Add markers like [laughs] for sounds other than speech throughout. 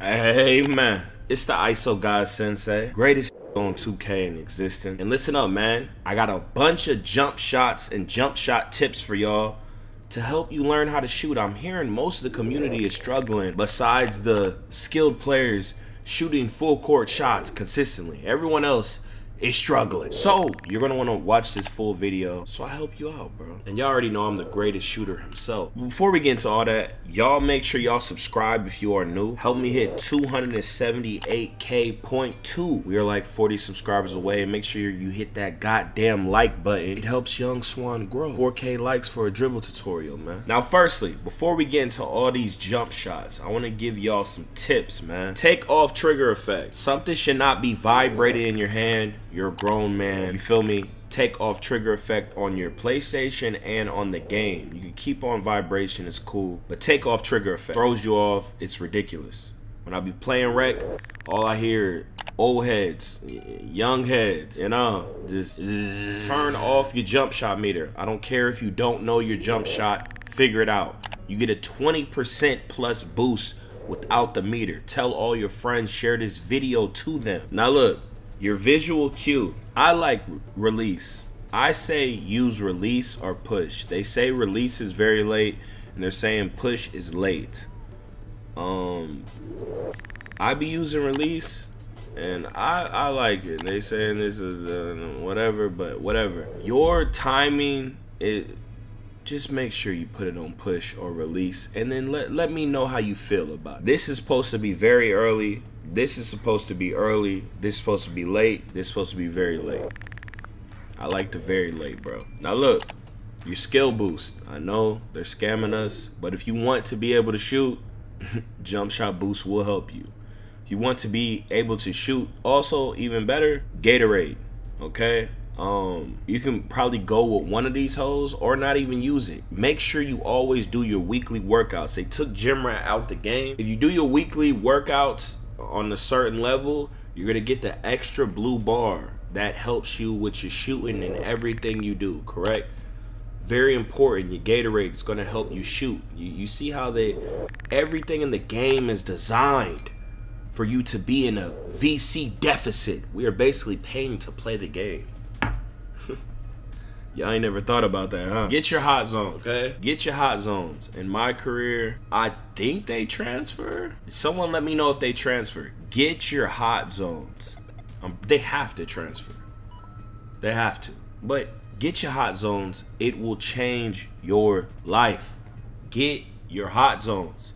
Hey man, it's the ISO God Sensei, greatest [laughs] on 2K in existence. And listen up, man. I got a bunch of jump shots and jump shot tips for y'all to help you learn how to shoot. I'm hearing most of the community is struggling besides the skilled players shooting full court shots consistently. Everyone else is struggling. So you're gonna wanna watch this full video so I help you out, bro. And y'all already know I'm the greatest shooter himself. Before we get into all that, y'all make sure y'all subscribe if you are new. Help me hit 278k point two. We are like 40 subscribers away make sure you hit that goddamn like button. It helps Young Swan grow. 4k likes for a dribble tutorial, man. Now, firstly, before we get into all these jump shots, I wanna give y'all some tips, man. Take off trigger effect. Something should not be vibrating in your hand you're a grown man. You feel me? Take off trigger effect on your PlayStation and on the game. You can keep on vibration, it's cool. But take off trigger effect. Throws you off, it's ridiculous. When I be playing rec, all I hear old heads, young heads, you know, just turn off your jump shot meter. I don't care if you don't know your jump shot, figure it out. You get a 20% plus boost without the meter. Tell all your friends, share this video to them. Now look, your visual cue. I like release. I say use release or push. They say release is very late and they're saying push is late. Um I be using release and I I like it. They saying this is uh, whatever, but whatever. Your timing it just make sure you put it on push or release and then let, let me know how you feel about it. This is supposed to be very early this is supposed to be early. This is supposed to be late. This is supposed to be very late. I like the very late, bro. Now look, your skill boost. I know they're scamming us, but if you want to be able to shoot, [laughs] jump shot boost will help you. If you want to be able to shoot, also even better, Gatorade. Okay? Um, you can probably go with one of these hoes or not even use it. Make sure you always do your weekly workouts. They took gym rat out the game. If you do your weekly workouts on a certain level, you're gonna get the extra blue bar that helps you with your shooting and everything you do. Correct? Very important. Your Gatorade is gonna help you shoot. You, you see how they everything in the game is designed for you to be in a VC deficit. We are basically paying to play the game. Y'all ain't never thought about that, huh? Get your hot zone, okay? Get your hot zones. In my career, I think they transfer. Someone let me know if they transfer. Get your hot zones. Um, they have to transfer. They have to. But get your hot zones. It will change your life. Get your hot zones.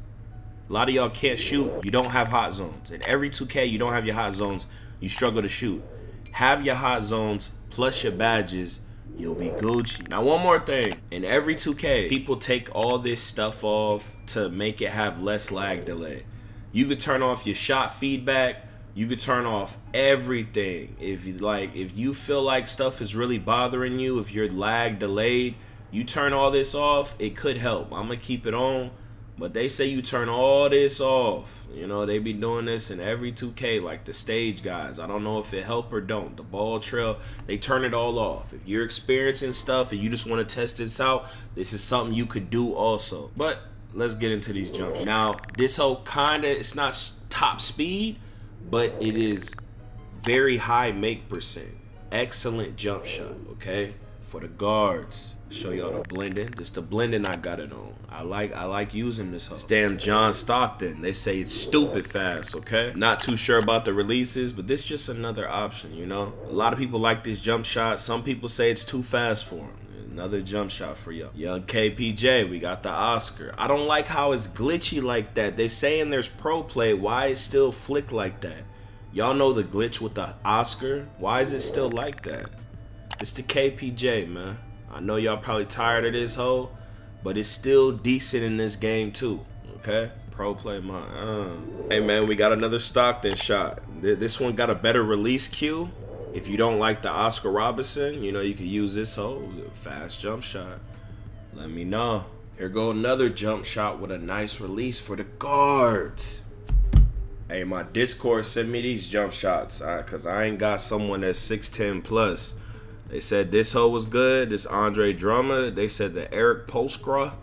A lot of y'all can't shoot. You don't have hot zones. In every 2K, you don't have your hot zones. You struggle to shoot. Have your hot zones plus your badges you'll be Gucci. Now, one more thing. In every 2K, people take all this stuff off to make it have less lag delay. You could turn off your shot feedback. You could turn off everything. If you like, if you feel like stuff is really bothering you, if you're lag delayed, you turn all this off, it could help. I'm gonna keep it on but they say you turn all this off. You know, they be doing this in every 2K, like the stage guys. I don't know if it help or don't. The ball trail, they turn it all off. If you're experiencing stuff and you just want to test this out, this is something you could do also. But let's get into these jumps. Now, this whole kind of, it's not top speed, but it is very high make percent. Excellent jump shot, okay? For the guards show y'all the blending. This the blending I got it on. I like I like using this. This damn John Stockton. They say it's stupid fast. Okay, not too sure about the releases, but this just another option. You know, a lot of people like this jump shot. Some people say it's too fast for them. Another jump shot for y'all. Young KPJ, we got the Oscar. I don't like how it's glitchy like that. They saying there's pro play. Why it still flick like that? Y'all know the glitch with the Oscar. Why is it still like that? It's the KPJ, man. I know y'all probably tired of this hoe, but it's still decent in this game too. Okay, pro play my. Uh. Hey man, we got another Stockton shot. This one got a better release cue. If you don't like the Oscar Robinson, you know you could use this hoe fast jump shot. Let me know. Here go another jump shot with a nice release for the guards. Hey, my Discord sent me these jump shots because I ain't got someone that's 6'10 plus. They said this hoe was good. This Andre Drummond. They said the Eric Spoelstra.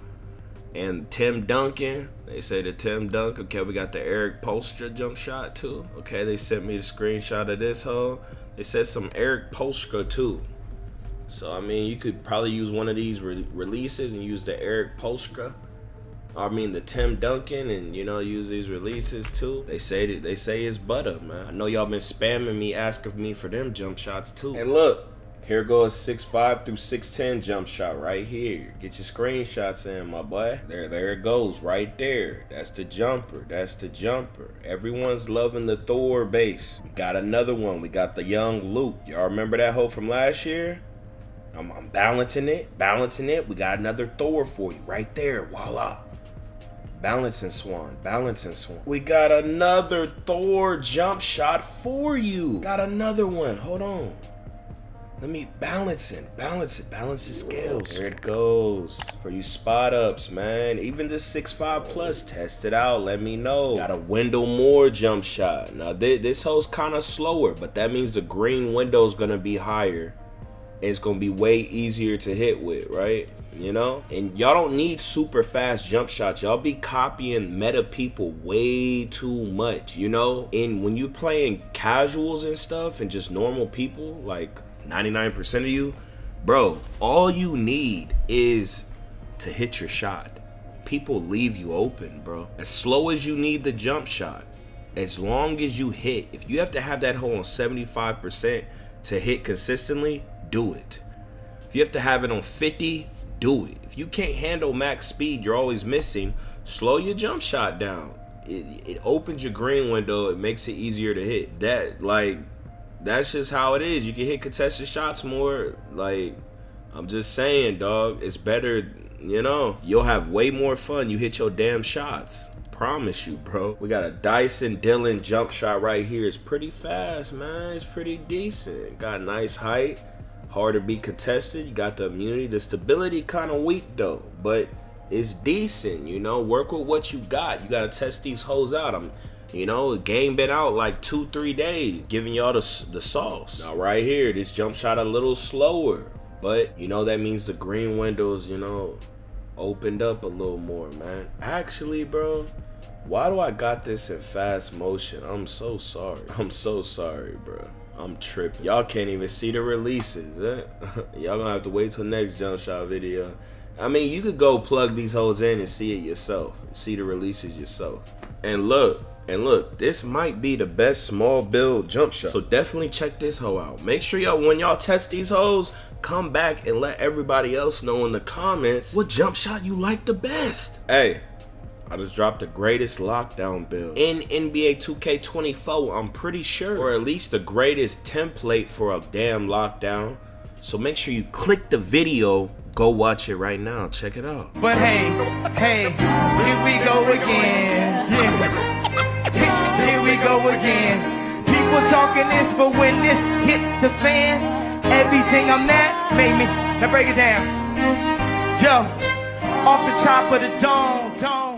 And Tim Duncan, they say the Tim Duncan. Okay, we got the Eric Spoelstra jump shot too. Okay, they sent me the screenshot of this hole. They said some Eric Spoelstra too. So I mean, you could probably use one of these re releases and use the Eric Spoelstra. I mean the Tim Duncan and you know use these releases too. They say that they say it's butter, man. I know y'all been spamming me asking me for them jump shots too. And look, here goes 6'5 through 6'10 jump shot right here. Get your screenshots in, my boy. There, there it goes, right there. That's the jumper. That's the jumper. Everyone's loving the Thor base. We got another one. We got the young Luke. Y'all remember that hoe from last year? I'm, I'm balancing it, balancing it. We got another Thor for you right there. Voila. Balancing Swan, balancing Swan. We got another Thor jump shot for you. Got another one. Hold on. Let me balance it, balance it, balance the scales. There it goes. For you spot ups, man. Even the 6'5 plus, test it out. Let me know. Got a Wendell Moore jump shot. Now, this, this hole's kind of slower, but that means the green window is going to be higher. And it's going to be way easier to hit with, right? You know? And y'all don't need super fast jump shots. Y'all be copying meta people way too much, you know? And when you playing casuals and stuff and just normal people, like 99% of you, bro, all you need is to hit your shot. People leave you open, bro. As slow as you need the jump shot, as long as you hit, if you have to have that hole on 75% to hit consistently, do it. If you have to have it on 50, do it. If you can't handle max speed, you're always missing, slow your jump shot down. It, it opens your green window, it makes it easier to hit. That, like, that's just how it is. You can hit contested shots more. Like, I'm just saying, dog. It's better, you know. You'll have way more fun. You hit your damn shots. Promise you, bro. We got a Dyson Dillon jump shot right here. It's pretty fast, man. It's pretty decent. Got nice height. Hard to be contested. You got the immunity. The stability kind of weak, though. But it's decent, you know. Work with what you got. You got to test these hoes out. I'm you know, the game been out like two, three days, giving y'all the, the sauce. Now right here, this jump shot a little slower, but you know that means the green windows, you know, opened up a little more, man. Actually, bro, why do I got this in fast motion? I'm so sorry. [laughs] I'm so sorry, bro. I'm tripping. Y'all can't even see the releases. Eh? [laughs] Y'all gonna have to wait till next jump shot video. I mean, you could go plug these holes in and see it yourself. See the releases yourself. And look, and look, this might be the best small build jump shot. So definitely check this hoe out. Make sure y'all, when y'all test these hoes, come back and let everybody else know in the comments what jump shot you like the best. Hey, I just dropped the greatest lockdown build in NBA 2K24, I'm pretty sure. Or at least the greatest template for a damn lockdown. So make sure you click the video, go watch it right now. Check it out. But hey, hey, here we go again. Yeah here we go again. People talking this, but when this hit the fan, everything I'm at made me. Now break it down. Yo, off the top of the dome, dome.